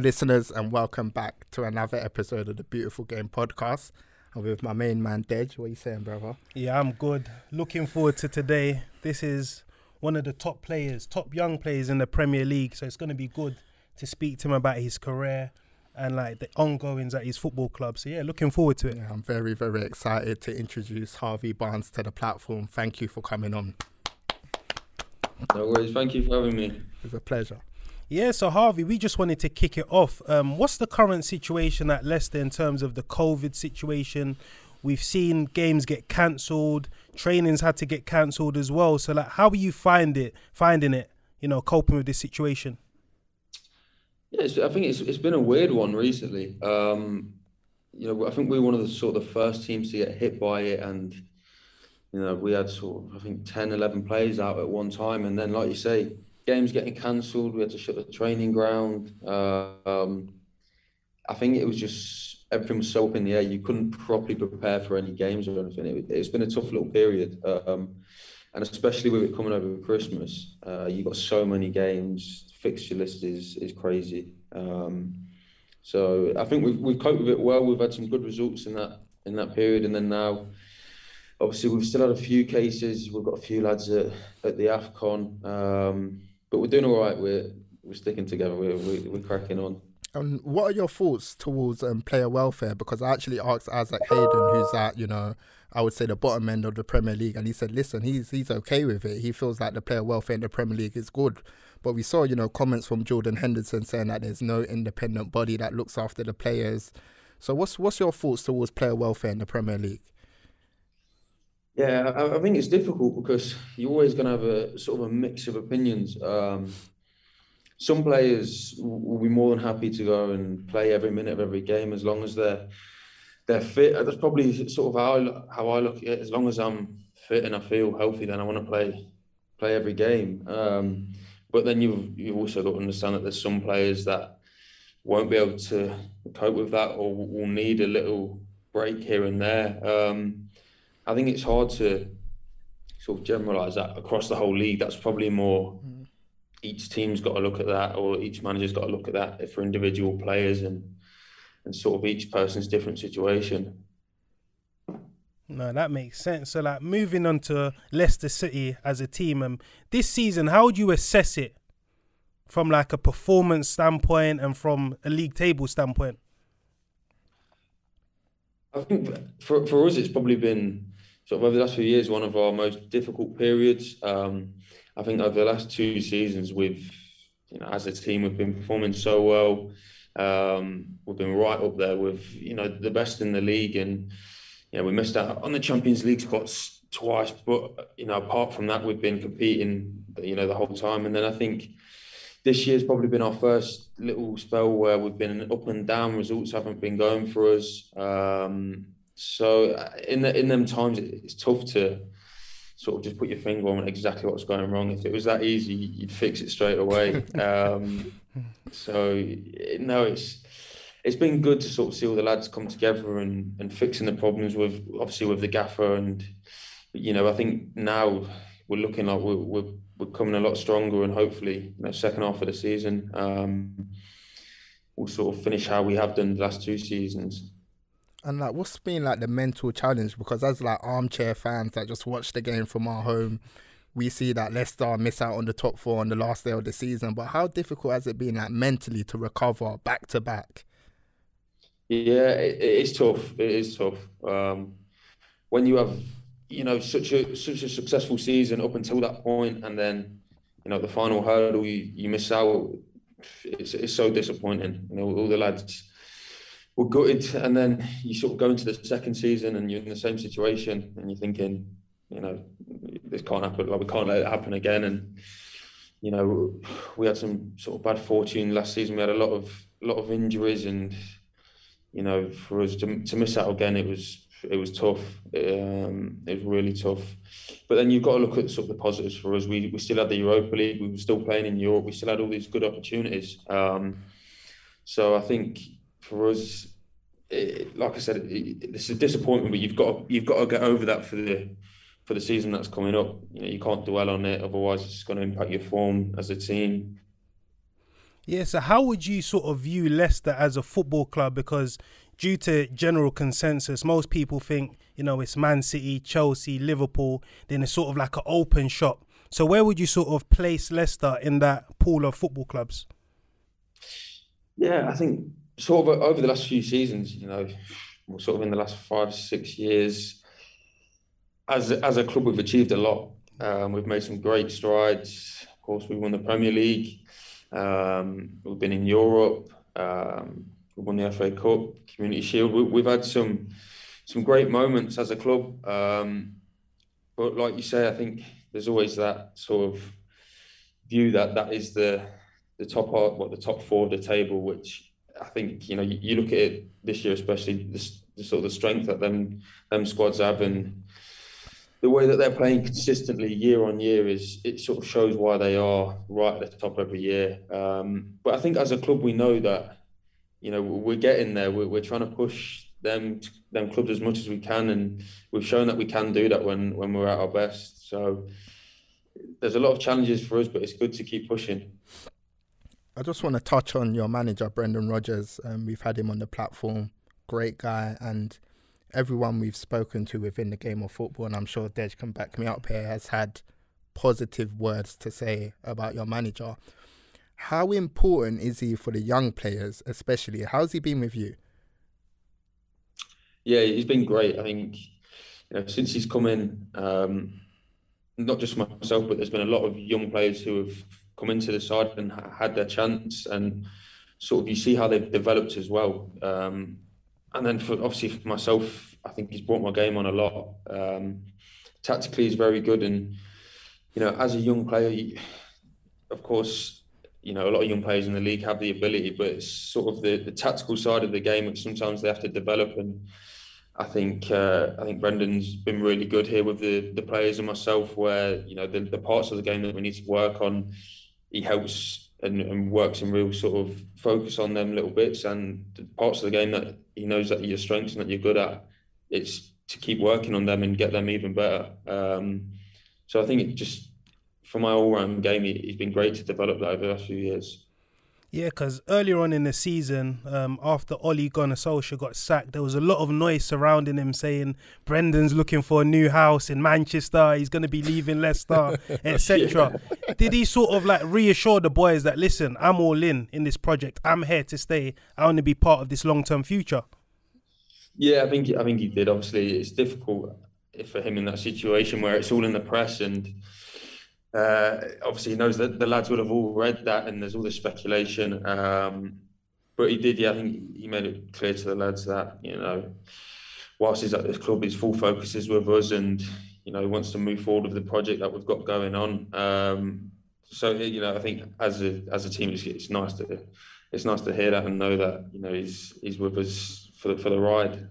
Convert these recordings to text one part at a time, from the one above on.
listeners, and welcome back to another episode of the Beautiful Game Podcast. I'm with my main man, Dej. What are you saying, brother? Yeah, I'm good. Looking forward to today. This is one of the top players, top young players in the Premier League, so it's going to be good to speak to him about his career and like the ongoings at his football club. So yeah, looking forward to it. Yeah, I'm very, very excited to introduce Harvey Barnes to the platform. Thank you for coming on. No worries. Thank you for having me. It's a pleasure. Yeah, so Harvey, we just wanted to kick it off. Um, what's the current situation at Leicester in terms of the COVID situation? We've seen games get cancelled, trainings had to get cancelled as well. So, like, how are you find it, finding it, you know, coping with this situation? Yeah, I think it's it's been a weird one recently. Um, you know, I think we were one of the sort of the first teams to get hit by it, and you know, we had sort of I think 10, 11 players out at one time, and then like you say games getting cancelled. We had to shut the training ground. Uh, um, I think it was just everything was so up in the air. You couldn't properly prepare for any games or anything. It, has been a tough little period, um, and especially with it coming over Christmas, uh, you got so many games. Fixture list is is crazy. Um, so I think we've we've coped with it well. We've had some good results in that in that period, and then now obviously we've still had a few cases. We've got a few lads at, at the AFCON. Um, but we're doing all right. We're we're sticking together. We're we're, we're cracking on. And what are your thoughts towards um, player welfare? Because I actually asked Isaac Hayden, who's at you know, I would say the bottom end of the Premier League, and he said, listen, he's he's okay with it. He feels like the player welfare in the Premier League is good. But we saw, you know, comments from Jordan Henderson saying that there's no independent body that looks after the players. So what's what's your thoughts towards player welfare in the Premier League? Yeah, I, I think it's difficult because you're always going to have a sort of a mix of opinions. Um, some players will be more than happy to go and play every minute of every game as long as they're they're fit. That's probably sort of how I, how I look at it. As long as I'm fit and I feel healthy, then I want to play play every game. Um, but then you've you've also got to understand that there's some players that won't be able to cope with that or will need a little break here and there. Um, I think it's hard to sort of generalise that across the whole league. That's probably more mm. each team's got to look at that, or each manager's got to look at that for individual players and and sort of each person's different situation. No, that makes sense. So, like moving on to Leicester City as a team, um, this season, how would you assess it from like a performance standpoint and from a league table standpoint? I think for for us, it's probably been sort of over the last few years, one of our most difficult periods. Um, I think over the last two seasons, we've, you know, as a team, we've been performing so well. Um, we've been right up there with, you know, the best in the league, and you know, we missed out on the Champions League spots twice. But you know, apart from that, we've been competing, you know, the whole time. And then I think this year's probably been our first little spell where we've been up and down. Results haven't been going for us. Um, so uh, in the, in them times, it's tough to sort of just put your finger on exactly what's going wrong. If it was that easy, you'd fix it straight away. um, so no, it's it's been good to sort of see all the lads come together and, and fixing the problems with obviously with the gaffer and you know I think now we're looking like we're we're, we're coming a lot stronger and hopefully you know second half of the season um, we'll sort of finish how we have done the last two seasons. And like, what's been like the mental challenge? Because as like armchair fans that just watch the game from our home, we see that Leicester miss out on the top four on the last day of the season. But how difficult has it been, like mentally, to recover back to back? Yeah, it, it's tough. It is tough. Um, when you have, you know, such a such a successful season up until that point, and then, you know, the final hurdle you, you miss out. It's, it's so disappointing. You know, all the lads were gutted, and then you sort of go into the second season and you're in the same situation, and you're thinking, you know, this can't happen. Like we can't let it happen again. And you know, we had some sort of bad fortune last season. We had a lot of lot of injuries, and you know, for us to, to miss out again, it was it was tough. Um, it was really tough. But then you've got to look at sort of the positives for us. We we still had the Europa League. We were still playing in Europe. We still had all these good opportunities. Um, so I think for us, it, like I said, it, it's a disappointment, but you've got you've got to get over that for the for the season that's coming up. You know, you can't dwell on it, otherwise it's going to impact your form as a team. Yeah, so how would you sort of view Leicester as a football club? Because due to general consensus, most people think, you know, it's Man City, Chelsea, Liverpool, then it's sort of like an open shop. So where would you sort of place Leicester in that pool of football clubs? Yeah, I think sort of over the last few seasons, you know, sort of in the last five, six years, as as a club, we've achieved a lot. Um, we've made some great strides. Of course, we won the Premier League. Um, we've been in Europe. Um, we won the FA Cup, Community Shield. We, have had some some great moments as a club. Um, but like you say, I think there's always that sort of view that that is the the top what the top four of the table, which I think you know you, you look at it this year, especially the, sort of the strength that them them squads have and the way that they're playing consistently year on year is it sort of shows why they are right at the top every year. Um, but I think as a club we know that you know we're getting there. We're, we're trying to push them them clubs as much as we can, and we've shown that we can do that when when we're at our best. So there's a lot of challenges for us, but it's good to keep pushing. I just want to touch on your manager, Brendan Rodgers. Um, we've had him on the platform, great guy, and everyone we've spoken to within the game of football, and I'm sure Dej can back me up here, has had positive words to say about your manager. How important is he for the young players, especially? How's he been with you? Yeah, he's been great. I think you know since he's come in, um, not just myself, but there's been a lot of young players who have come into the side and had their chance, and sort of you see how they've developed as well. Um, and then for obviously for myself, I think he's brought my game on a lot. Um, tactically, he's very good, and you know, as a young player, you, of course, you know, a lot of young players in the league have the ability, but it's sort of the, the tactical side of the game which sometimes they have to develop. And I think uh, I think Brendan's been really good here with the the players and myself, where you know the, the parts of the game that we need to work on, he helps and, and works in real sort of focus on them little bits and parts of the game that he knows that your strengths and that you're good at. It's to keep working on them and get them even better. Um, so I think it just for my all round game, he, has been great to develop that over the last few years. Yeah, because earlier on in the season, um, after Ole Gunnar Solskjaer got sacked, there was a lot of noise surrounding him saying Brendan's looking for a new house in Manchester, he's going to be leaving Leicester, etc. yeah. Did he sort of like reassure the boys that, listen, I'm all in in this project, I'm here to stay, I want to be part of this long term future? Yeah, I think I think he did. Obviously, it's difficult for him in that situation where it's all in the press and uh, obviously, he knows that the lads would have all read that, and there's all this speculation. Um, but he did, yeah. I think he made it clear to the lads that you know, whilst he's at this club, his full focus is with us, and you know, he wants to move forward with the project that we've got going on. Um, so you know, I think as a as a team, it's, it's nice to it's nice to hear that and know that you know he's he's with us for the for the ride.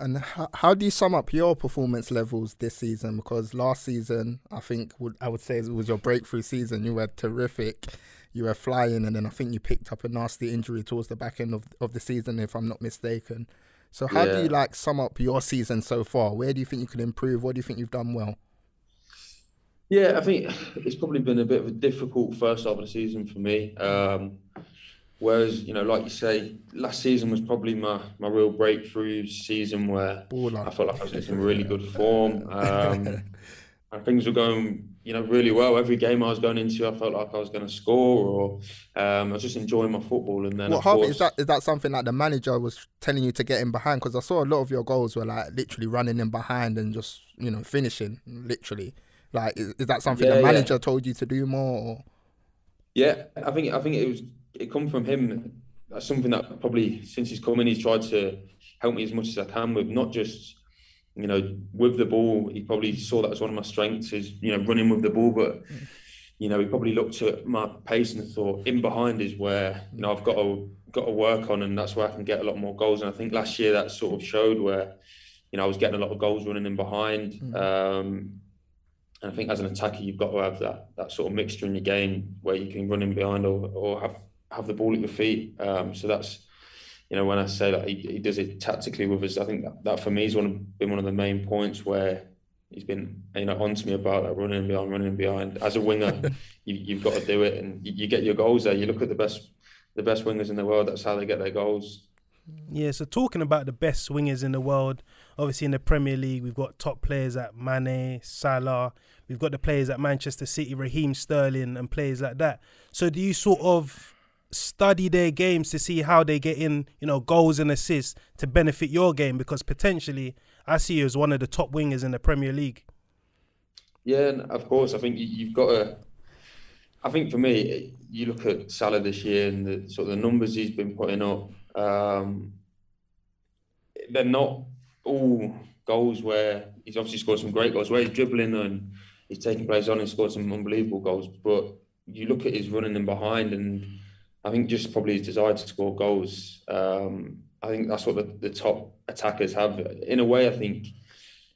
And how, how do you sum up your performance levels this season? Because last season, I think would I would say it was your breakthrough season. You were terrific. You were flying, and then I think you picked up a nasty injury towards the back end of, of the season, if I'm not mistaken. So how yeah. do you like sum up your season so far? Where do you think you can improve? What do you think you've done well? Yeah, I think it's probably been a bit of a difficult first half of the season for me. Um, Whereas, you know, like you say, last season was probably my, my real breakthrough season where I felt like I was in some really good form. Um, and things were going, you know, really well. Every game I was going into, I felt like I was going to score, or um, I was just enjoying my football. And then, what Harvey, course, is that is that something that the manager was telling you to get in behind? Because I saw a lot of your goals were like literally running in behind and just you know finishing literally. Like, is, is that something yeah, the manager yeah. told you to do more? Or? Yeah, I think I think it was it come from him. That's something that probably since he's come in, he's tried to help me as much as I can with not just you know with the ball. He probably saw that as one of my strengths is you know running with the ball, but you know he probably looked at my pace and thought in behind is where you know I've got to got to work on, and that's where I can get a lot more goals. And I think last year that sort of showed where you know I was getting a lot of goals running in behind. Mm. Um, and I think as an attacker, you've got to have that that sort of mixture in your game where you can run in behind or, or have have the ball at your feet. Um, so that's you know when I say that he, he does it tactically with us, I think that, that for me is one of, been one of the main points where he's been you know on to me about that running behind, running behind. As a winger, you, have got to do it, and you, you, get your goals there. You look at the best the best wingers in the world. That's how they get their goals. Yeah. So talking about the best wingers in the world, obviously in the Premier League, we've got top players at Mane, Salah. We've got the players at Manchester City, Raheem Sterling, and players like that. So do you sort of study their games to see how they get in, you know, goals and assists to benefit your game? Because potentially I see you as one of the top wingers in the Premier League. Yeah, and of course. I think you've got to. I think for me, you look at Salah this year and the sort of the numbers he's been putting up. Um, they're not all goals where he's obviously scored some great goals where he's dribbling and he's taking players on and scored some unbelievable goals. But you look at his running in behind, and I think just probably his desire to score goals. Um, I think that's what the, the top attackers have. In a way, I think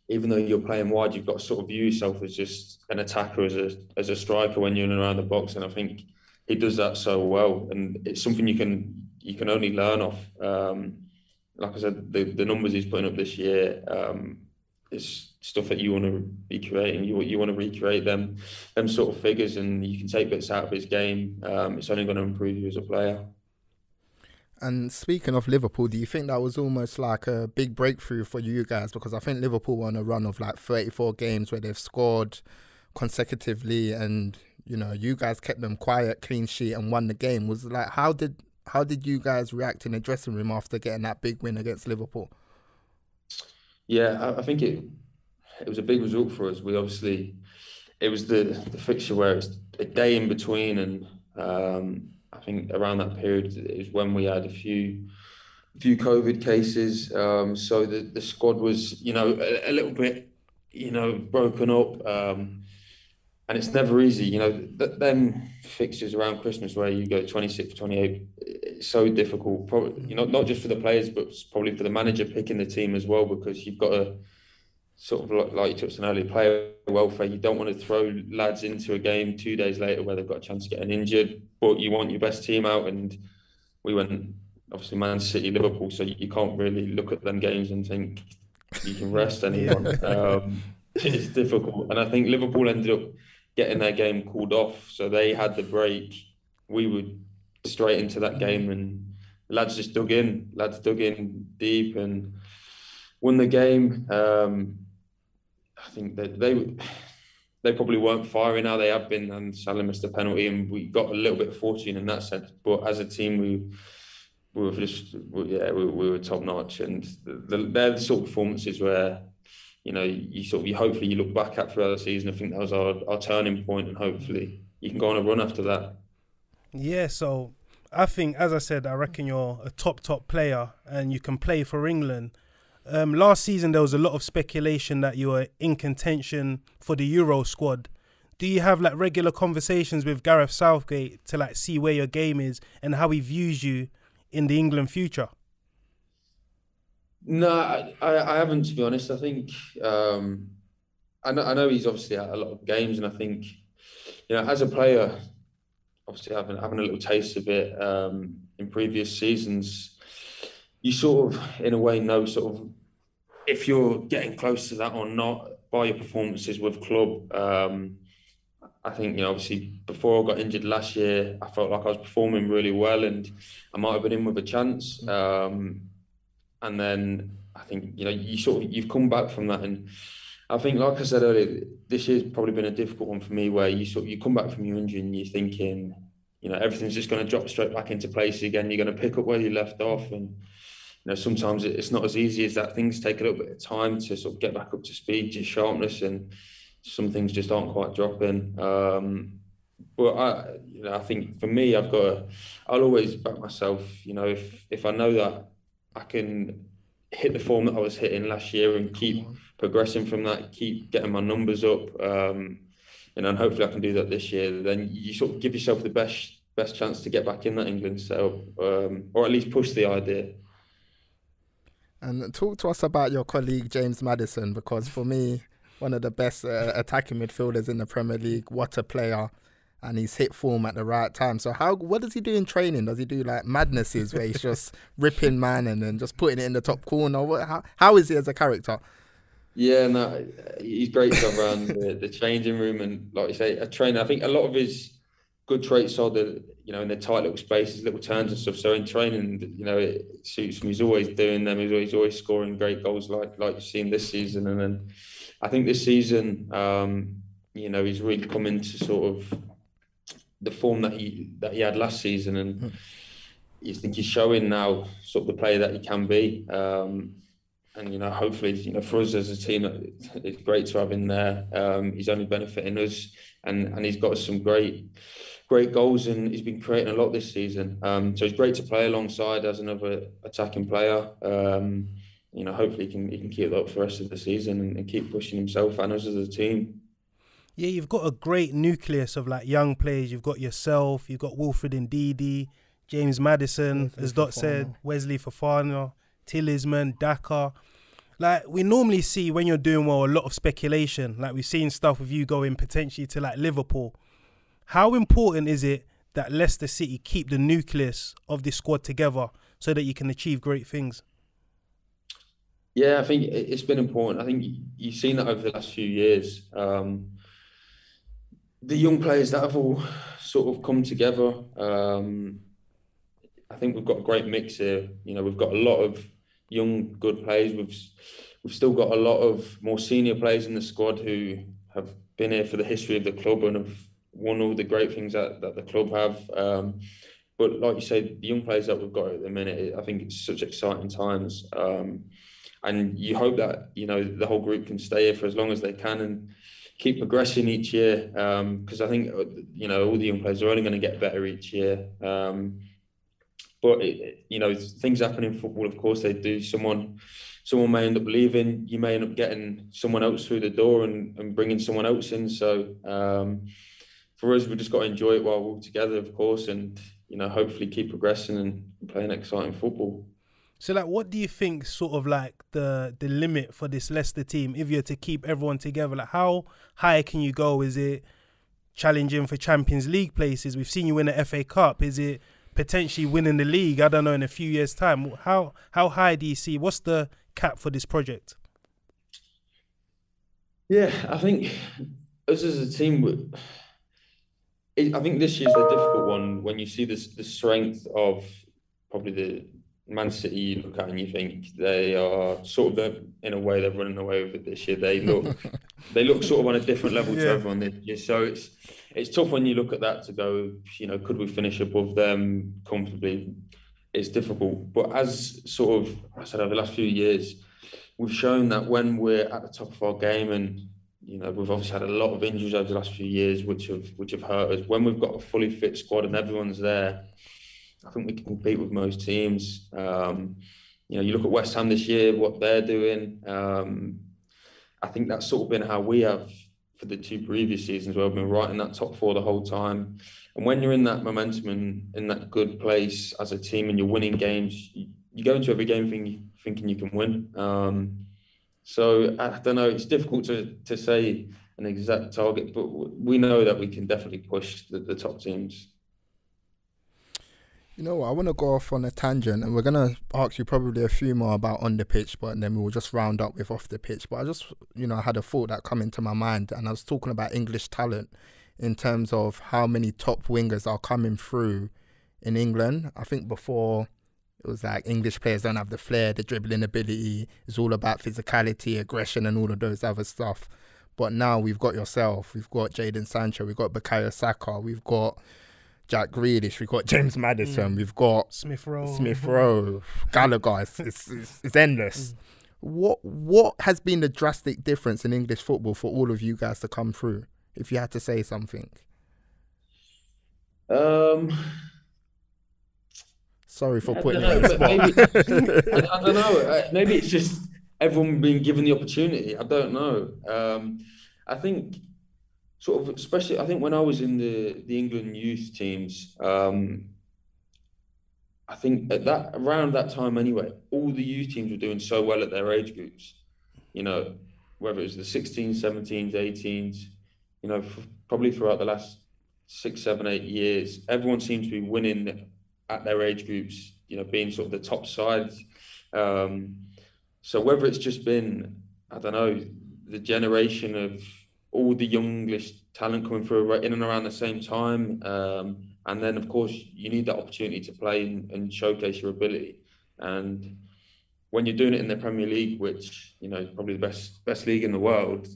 even though you're playing wide, you've got to sort of view yourself as just an attacker, as a as a striker when you're in and around the box. And I think he does that so well, and it's something you can you can only learn off. Um, like I said, the, the numbers he's putting up this year um, is stuff that you want to be creating. You you want to recreate them them sort of figures, and you can take bits out of his game. Um, it's only going to improve you as a player. And speaking of Liverpool, do you think that was almost like a big breakthrough for you guys? Because I think Liverpool were on a run of like 34 games where they've scored consecutively, and you know, you guys kept them quiet, clean sheet, and won the game. Was like, how did how did you guys react in the dressing room after getting that big win against Liverpool? Yeah, I, think it it was a big result for us. We obviously it was the the fixture where it's a day in between and. Um, I think around that period is when we had a few few COVID cases. Um, so the, the squad was, you know, a, a little bit, you know, broken up. Um, and it's never easy, you know, th- then fixtures around Christmas where you go 26, 28, it's so difficult, probably, you know, not just for the players, but probably for the manager picking the team as well, because you've got to sort of like, you touched on earlier, player welfare. You don't want to throw lads into a game two days later where they've got a chance of getting injured, but you want your best team out. And we went obviously Man City, Liverpool, so you can't really look at them games and think you can rest anyone. um, it's difficult, and I think Liverpool ended up getting their game called off, so they had the break. We would straight into that game, and lads just dug in. Lads dug in deep and won the game. Um, I think that they they probably weren't firing how they have been, and Salah missed a penalty, and we got a little bit of fortune in that sense. But as a team, we we were just yeah we, we were top notch, and the, they're the sort of performances where you know you sort of you hopefully you look back at throughout the season. I think that was our, our turning point, and hopefully you can go on a run after that. Yeah, so I think, as I said, I reckon you're a top top player, and you can play for England. Um, last season, there was a lot of speculation that you were in contention for the Euro squad. Do you have like regular conversations with Gareth Southgate to like see where your game is and how he views you in the England future? No, I, I haven't to be honest. I think um, I know I know he's obviously had a lot of games, and I think you know as a player, obviously having having a little taste of it um, in previous seasons, you sort of, in a way, know sort of if you're getting close to that or not by your performances with club. Um, I think, you know, obviously before I got injured last year, I felt like I was performing really well and I might have been in with a chance. Um, and then I think, you know, you sort of, you've come back from that. And I think, like I said earlier, this year's probably been a difficult one for me where you sort you come back from your injury and you're thinking, you know, everything's just going to drop straight back into place again. You're going to pick up where you left off. And, you know, sometimes it's not as easy as that. Things take a little bit of time to sort of get back up to speed, your sharpness, and some things just aren't quite dropping. Um, but I, you know, I think for me, I've got. To, I'll always back myself. You know, if if I know that I can hit the form that I was hitting last year and keep progressing from that, keep getting my numbers up, um, you know, and hopefully I can do that this year. Then you sort of give yourself the best best chance to get back in that England setup, um, or at least push the idea. And talk to us about your colleague James Maddison, because for me, one of the best uh, attacking midfielders in the Premier League. What a player! And he's hit form at the right time. So how? What does he do in training? Does he do like madnesses where he's just ripping man and then just putting it in the top corner? What, how, how is he as a character? Yeah, no, he's great to around the, the changing room and, like you say, a trainer. I think a lot of his good traits are the, you know, in the tight little spaces, little turns and stuff. So in training, you know, it suits him. He's always doing them. He's always, always scoring great goals, like like you've seen this season. And then I think this season, um, you know, he's really come into sort of the form that he that he had last season, and mm. I think he's showing now sort of the player that he can be. Um, and you know, hopefully, you know, for us as a team, it's great to have him there. Um, he's only benefiting us, and and he's got some great, great goals, and he's been creating a lot this season. Um, so it's great to play alongside as another attacking player. Um, you know, hopefully, he can he can keep it up for the rest of the season and, and keep pushing himself and us as a team. Yeah, you've got a great nucleus of like young players. You've got yourself, you've got Wilfred Ndidi, James Maddison, Wesley as Dot Fofana. said, Wesley Fofana, Tielemans, Daka. Like we normally see when you're doing well, a lot of speculation. Like we've seen stuff with you going potentially to like Liverpool. How important is it that Leicester City keep the nucleus of this squad together so that you can achieve great things? Yeah, I think it's been important. I think you've seen that over the last few years. Um, the young players that have all sort of come together. Um, I think we've got a great mix here. You know, we've got a lot of young, good players. We've we've still got a lot of more senior players in the squad who have been here for the history of the club and have won all the great things that, that the club have. Um, but like you said, the young players that we've got at the minute, I think it's such exciting times. Um, and you hope that you know the whole group can stay here for as long as they can and keep progressing each year because um, I think uh, you know all the young players are only going to get better each year. Um, but it, you know things happen in football. Of course, they do. Someone someone may end up leaving. You may end up getting someone else through the door and, and bringing someone else in. So um, for us, we just got to enjoy it while we're all together, of course, and you know hopefully keep progressing and playing exciting football. So, like, what do you think, sort of like the the limit for this Leicester team, if you're to keep everyone together? Like, how high can you go? Is it challenging for Champions League places? We've seen you win the FA Cup. Is it potentially winning the league? I don't know in a few years' time. How how high do you see? What's the cap for this project? Yeah, I think us as a team, I think this year's the difficult one when you see this the strength of probably the Man City you look at and you think they are sort of in a way they're running away with it this year. They look they look sort of on a different level yeah. to everyone this year. So it's it's tough when you look at that to go, you know, could we finish above them comfortably? It's difficult. But as sort of I said over the last few years, we've shown that when we're at the top of our game and you know, we've obviously had a lot of injuries over the last few years which have which have hurt us. When we've got a fully fit squad and everyone's there I think we can compete with most teams. Um, you know, you look at West Ham this year, what they're doing. Um, I think that's sort of been how we have for the two previous seasons where we've been right in that top four the whole time. And when you're in that momentum and in that good place as a team and you're winning games, you, go into every game thinking, thinking you can win. Um, so I don't know, it's difficult to, to say an exact target, but we know that we can definitely push the, the top teams. You know what? I want to go off on a tangent, and we're gonna ask you probably a few more about on the pitch, but then we'll just round up with off the pitch. But I just, you know, I had a thought that come into my mind, and I was talking about English talent in terms of how many top wingers are coming through in England. I think before it was like English players don't have the flair, the dribbling ability. It's all about physicality, aggression, and all of those other stuff. But now we've got yourself, we've got Jadon Sancho, we've got Bukayo Saka, we've got Jack Grealish, we've got James Maddison, mm. we've got Smith Rowe, Smith Rowe, Gallagher. It's, it's, it's, endless. Mm. What what has been the drastic difference in English football for all of you guys to come through? If you had to say something. Um. Sorry for putting you on the spot. Maybe, I, I, don't know. Uh, maybe it's just everyone being given the opportunity. I don't know. Um, I think sort of especially I think when I was in the the England youth teams, um, I think at that around that time anyway, all the youth teams were doing so well at their age groups. You know, whether it was the 16s, 17s, 18s, you know, f- probably throughout the last six, seven, eight years, everyone seems to be winning at their age groups. You know, being sort of the top sides. Um, so whether it's just been I don't know the generation of all the young English talent coming through in and around the same time. Um, and then, of course, you need that opportunity to play and, and, showcase your ability. And when you're doing it in the Premier League, which you know is probably the best best league in the world,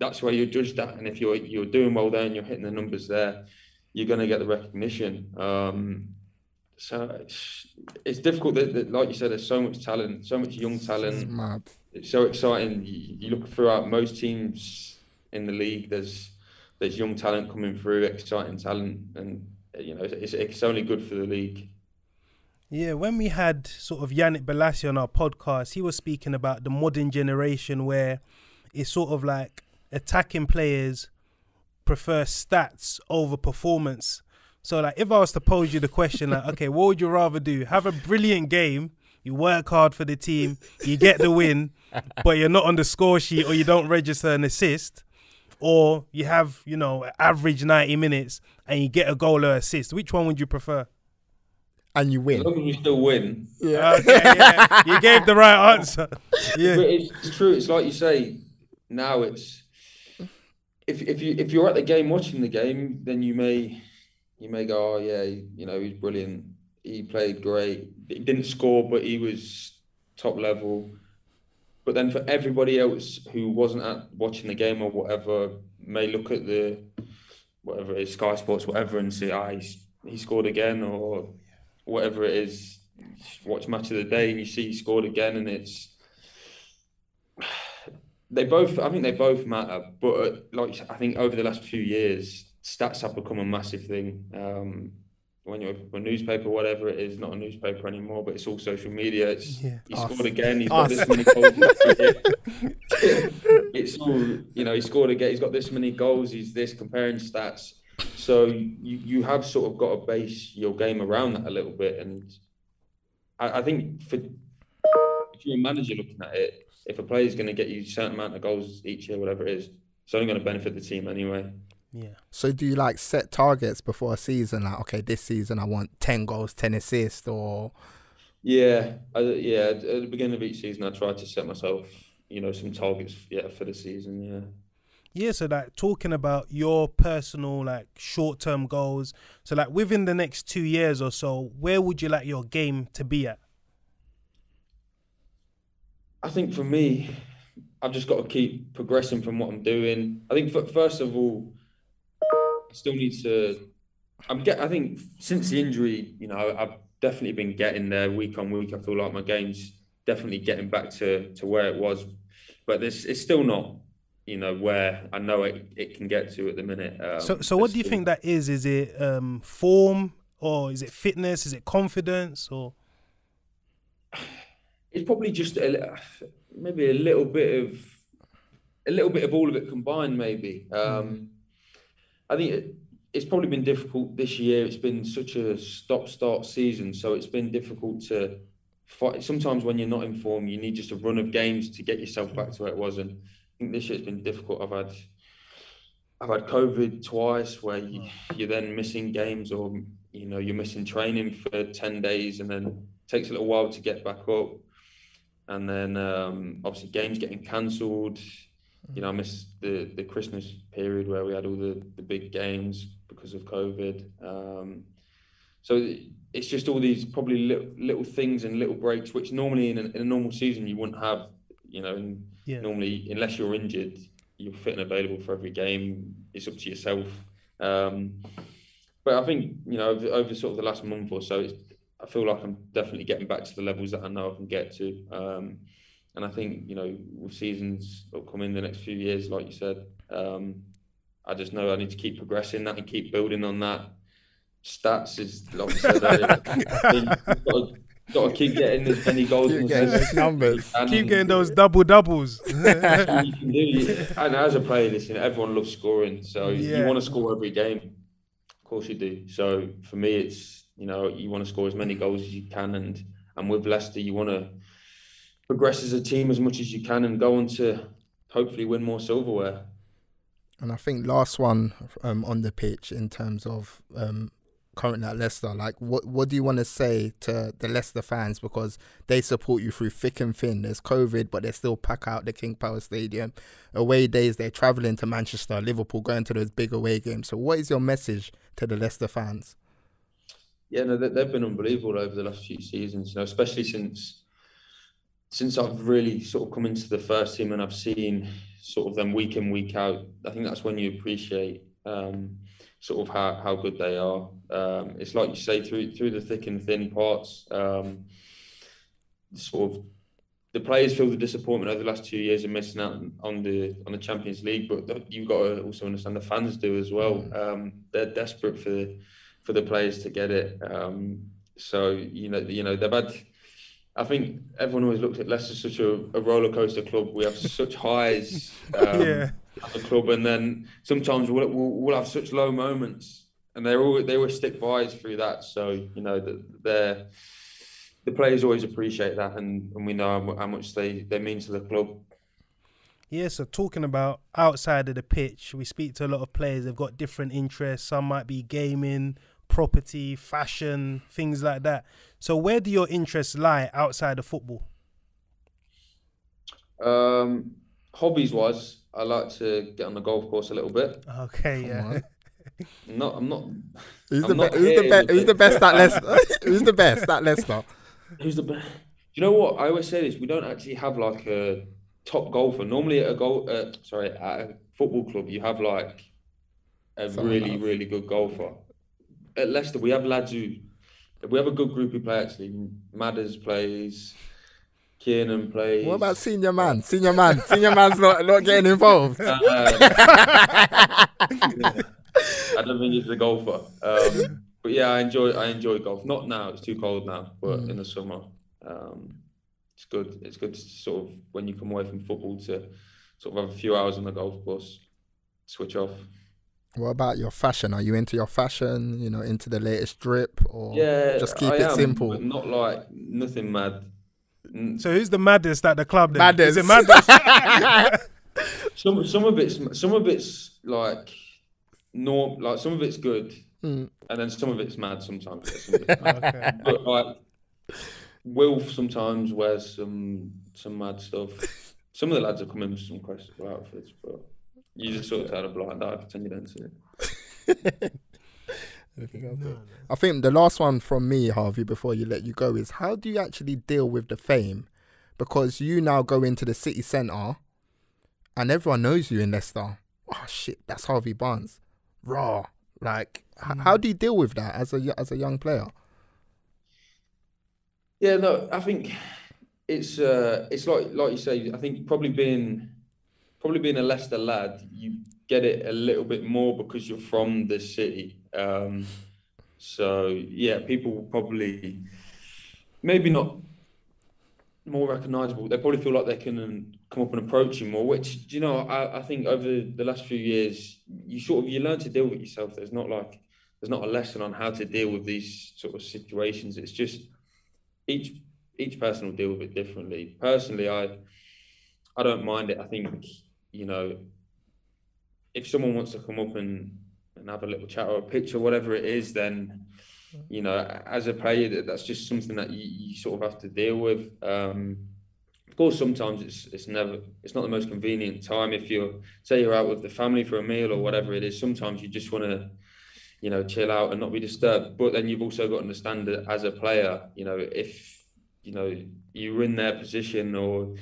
that's where you're judged at. And if you're you're doing well there and you're hitting the numbers there, you're going to get the recognition. Um, so it's, it's difficult that, that, like you said, there's so much talent, so much young talent. It's. It's so exciting. You, you look throughout most teams in the league. There's there's young talent coming through, exciting talent, and you know it's, it's only good for the league. Yeah, when we had sort of Yannick Bolasie on our podcast, he was speaking about the modern generation where it's sort of like attacking players prefer stats over performance. So like if I was to pose you the question like, okay, what would you rather do? Have a brilliant game, you work hard for the team, you get the win, but you're not on the score sheet or you don't register an assist, or you have, you know, average 90 minutes and you get a goal or assist. Which one would you prefer? and you win. As long as we still win. Yeah. Okay, yeah. You gave the right answer. Yeah. But it's, it's true. It's like you say. Now it's if if you if you're at the game watching the game, then you may you may go, oh yeah, you know he's brilliant. He played great. He didn't score, but he was top level. But then for everybody else who wasn't at watching the game or whatever, may look at the whatever it is, Sky Sports, whatever, and say, ah, he scored again, or whatever it is, watch match of the day and you see he scored again, and it's they both. I think they both matter, but uh, like I think over the last few years, stats have become a massive thing. Um, when you're a newspaper, whatever it is, not a newspaper anymore, but it's all social media. It's yeah. he scored again. He's got this many goals. it's all you know. He scored again. He's got this many goals. He's this comparing stats. So you, you have sort of got to base your game around that a little bit. And I, I think for if you're a manager looking at it, if a player is going to get you a certain amount of goals each year, whatever it is, it's only going to benefit the team anyway. Yeah. So do you like set targets before a season? Like, okay, this season I want ten goals, ten assists, or yeah, I, yeah. At the beginning of each season, I try to set myself, you know, some targets. Yeah, for the season. Yeah. Yeah, so like talking about your personal like short term goals. So like within the next two years or so, where would you like your game to be at? I think for me, I've just got to keep progressing from what I'm doing. I think first of all, I still need to. I'm get. I think since the injury, you know, I've definitely been getting there week on week. I feel like my game's definitely getting back to to where it was, but this it's still not you know where I know it, it can get to at the minute. Um, so, so what do you think that is? Is it um, form or is it fitness? Is it confidence or? It's probably just a, maybe a little bit of a little bit of all of it combined. Maybe um, mm. I think it, it's probably been difficult this year. It's been such a stop-start season, so it's been difficult to fight. Sometimes when you're not in form, you need just a run of games to get yourself back to where it was. And I think this year's been difficult. I've had I've had COVID twice, where you, you're then missing games, or you know you're missing training for ten days, and then it takes a little while to get back up. And then um, obviously games getting cancelled. You know, I missed the the Christmas period where we had all the the big games because of COVID. Um, so it's just all these probably little, little things and little breaks, which normally in a, in a normal season you wouldn't have. You know, and yeah. Normally, unless you're injured, you're fit and available for every game. It's up to yourself. Um, but I think you know over, over, sort of the last month or so, I feel like I'm definitely getting back to the levels that I know I can get to. Um, and I think you know with seasons that come in the next few years, like you said, um, I just know I need to keep progressing that and keep building on that. Stats is like I said earlier, got to keep getting as many goals keep getting those numbers. keep getting those double doubles. and as a player, listen, everyone loves scoring, so yeah. you want to score every game. Of course you do. So for me, it's you know you want to score as many goals as you can, and and with Leicester, you want to progress as a team as much as you can, and go on to hopefully win more silverware. And I think last one um, on the pitch in terms of um, currently at Leicester. Like, what what do you want to say to the Leicester fans because they support you through thick and thin? There's COVID, but they still pack out the King Power Stadium. Away days, they're traveling to Manchester, Liverpool, going to those big away games. So, what is your message to the Leicester fans? Yeah, no, they've been unbelievable over the last few seasons. You know, especially since since I've really sort of come into the first team and I've seen sort of them week in week out. I think that's when you appreciate. Um, sort of how, how good they are. Um, it's like you say through through the thick and thin parts. Um, sort of the players feel the disappointment over the last two years of missing out on the on the Champions League, but you've got to also understand the fans do as well. Mm. Um, they're desperate for the for the players to get it. Um, so you know you know they've had. I think everyone always looks at Leicester such a, a roller coaster club. We have such highs. Um, yeah at the club, and then sometimes we'll, we'll, we'll have such low moments, and they're all they always stick by us through that. So you know that they're the players always appreciate that, and, and we know how much they, they mean to the club. Yeah, so talking about outside of the pitch, we speak to a lot of players. They've got different interests. Some might be gaming, property, fashion, things like that. So, where do your interests lie outside of football? Um, hobbies wise, I like to get on the golf course a little bit. Okay, yeah. I'm not. I'm not. Who's I'm the be- who's the be- who's the best at Leicester? who's the best at Leicester? Who's the best? Do You know what? I always say this. We don't actually have like a top golfer. Normally at a goal, uh, sorry, at a football club, you have like a Someone really, else. really good golfer. At Leicester, we have lads who we have a good group who play actually. Madders plays. Kiernan plays. What about senior man? Senior man. Senior man's not, not getting involved. Uh, I don't think he's a golfer. Um, but yeah, I enjoy I enjoy golf. Not now; it's too cold now. But mm. in the summer, um, it's good. It's good to sort of when you come away from football to sort of have a few hours on the golf course, switch off. What about your fashion? Are you into your fashion? You know, into the latest drip, or yeah, just keep I it am, simple? not like nothing mad. So who's the maddest at the club? Then? Maddest. Is it maddest? some some of it's some of it's like norm like some of it's good, mm. and then some of it's mad sometimes. okay. But like Wilf sometimes wears some some mad stuff. Some of the lads have come in with some questionable outfits, but you just sort of had a blind eye, pretend you don't see it. No, I think the last one from me, Harvey, before you let you go, is how do you actually deal with the fame? Because you now go into the city centre and everyone knows you in Leicester. Oh shit, that's Harvey Barnes. Raw. Like, mm. h- how do you deal with that as a as a young player? Yeah, no, I think it's uh, it's like like you say. I think probably being probably being a Leicester lad, you get it a little bit more because you're from the city. Um, so yeah, people will probably maybe not more recognisable. They probably feel like they can come up and approach you more. Which you know, I, I think over the last few years, you sort of you learn to deal with yourself. There's not like there's not a lesson on how to deal with these sort of situations. It's just each each person will deal with it differently. Personally, I I don't mind it. I think you know if someone wants to come up and and have a little chat or a picture, whatever it is, then you know, as a player, that's just something that you, you sort of have to deal with. Um, of course, sometimes it's it's never it's not the most convenient time if you're say you're out with the family for a meal or whatever it is. Sometimes you just want to, you know, chill out and not be disturbed. But then you've also got to understand that as a player, you know, if you know you're in their position or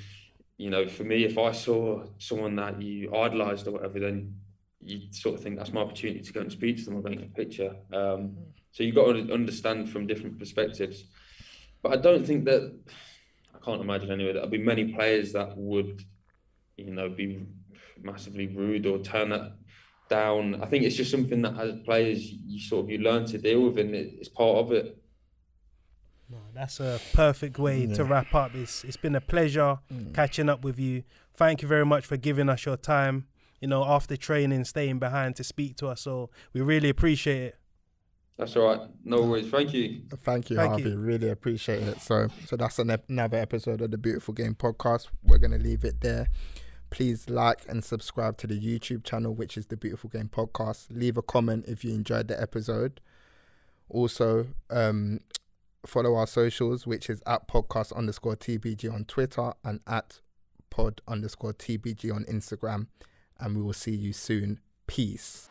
you know, for me, if I saw someone that you idolised or whatever, then you sort of think that's my opportunity to go and speak to them or make a picture. Um, so you've got to understand from different perspectives. But I don't think that I can't imagine anyway that there'll be many players that would, you know, be massively rude or turn that down. I think it's just something that as players you sort of you learn to deal with and it's part of it. No, that's a perfect way yeah. to wrap up. It's it's been a pleasure mm. catching up with you. Thank you very much for giving us your time you know, after training, staying behind to speak to us. So we really appreciate it. That's all right. No worries. Thank you. Thank you, Thank Harvey. You. Really appreciate it. So, so that's an, another episode of the Beautiful Game podcast. We're gonna leave it there. Please like and subscribe to the YouTube channel, which is the Beautiful Game podcast. Leave a comment if you enjoyed the episode. Also, um, follow our socials, which is at podcast underscore TBG on Twitter and at pod underscore TBG on Instagram. And we will see you soon. Peace.